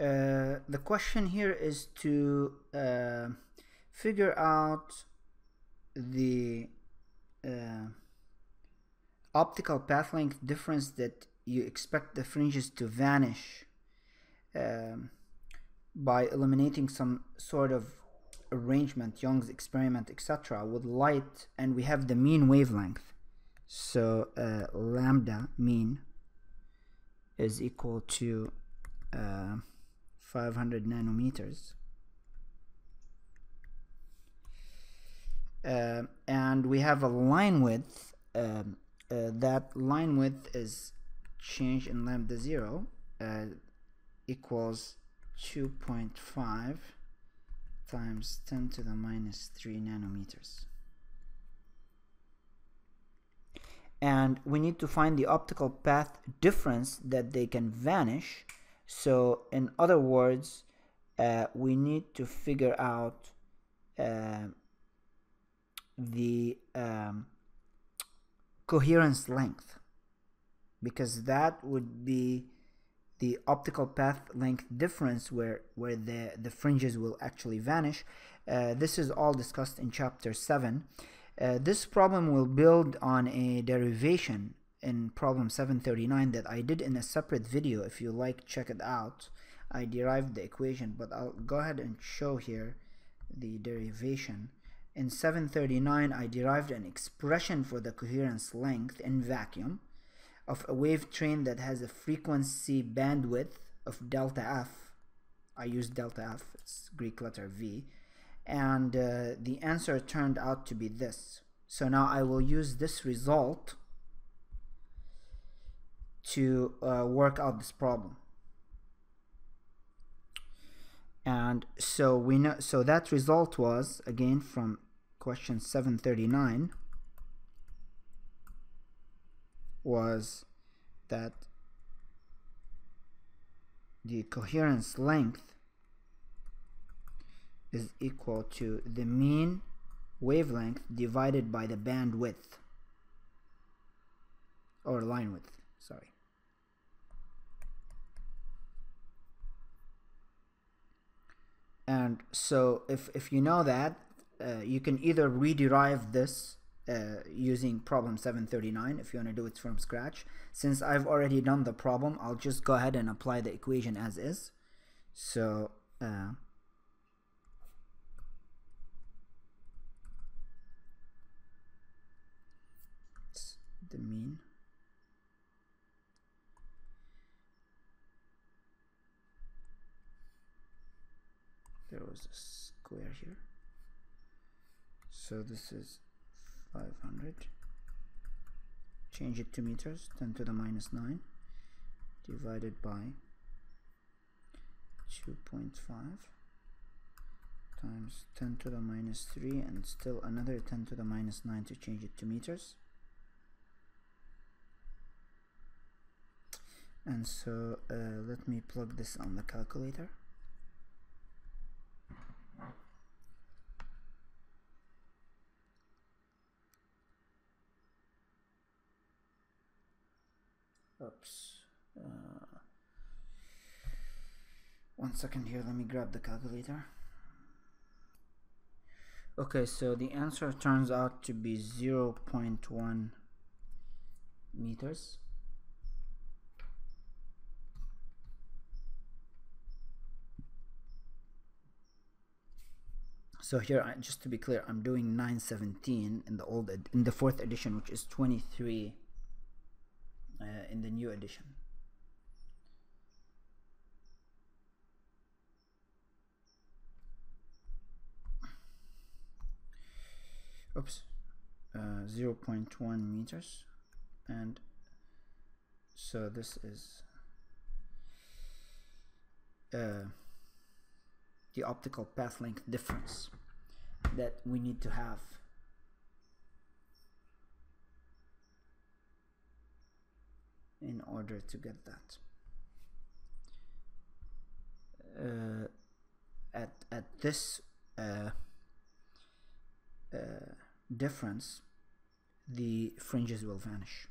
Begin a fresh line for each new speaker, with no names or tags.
Uh, the question here is to uh, figure out the uh, optical path length difference that you expect the fringes to vanish um, by eliminating some sort of arrangement, Young's experiment, etc. with light and we have the mean wavelength. So uh, lambda mean is equal to uh, 500 nanometers. Uh, and we have a line width um, uh, that line width is change in lambda 0 uh, equals 2.5 times 10 to the minus 3 nanometers and we need to find the optical path difference that they can vanish so in other words uh, we need to figure out uh, the um, coherence length because that would be the optical path length difference where where the the fringes will actually vanish. Uh, this is all discussed in chapter 7 uh, this problem will build on a derivation in problem 739 that I did in a separate video if you like check it out I derived the equation but I'll go ahead and show here the derivation in 739 I derived an expression for the coherence length in vacuum of a wave train that has a frequency bandwidth of delta f. I use delta f, it's Greek letter v, and uh, the answer turned out to be this. So now I will use this result to uh, work out this problem. And so we know so that result was again from question 739 was that the coherence length is equal to the mean wavelength divided by the bandwidth or line width sorry. And so if, if you know that uh, you can either rederive this uh, using problem 739 if you want to do it from scratch. Since I've already done the problem I'll just go ahead and apply the equation as is. So uh, the mean there was a square here. So this is 500 change it to meters 10 to the minus 9 divided by 2.5 times 10 to the minus 3 and still another 10 to the minus 9 to change it to meters. And so uh, let me plug this on the calculator oops. Uh, one second here. Let me grab the calculator. Okay so the answer turns out to be 0 0.1 meters. So here just to be clear I'm doing 917 in the old in the fourth edition which is 23 uh, in the new edition. Oops, uh, 0.1 meters, and so this is uh, the optical path length difference that we need to have in order to get that. Uh, at at this uh, uh, difference, the fringes will vanish.